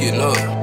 Get up.